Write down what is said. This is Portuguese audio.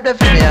tape the.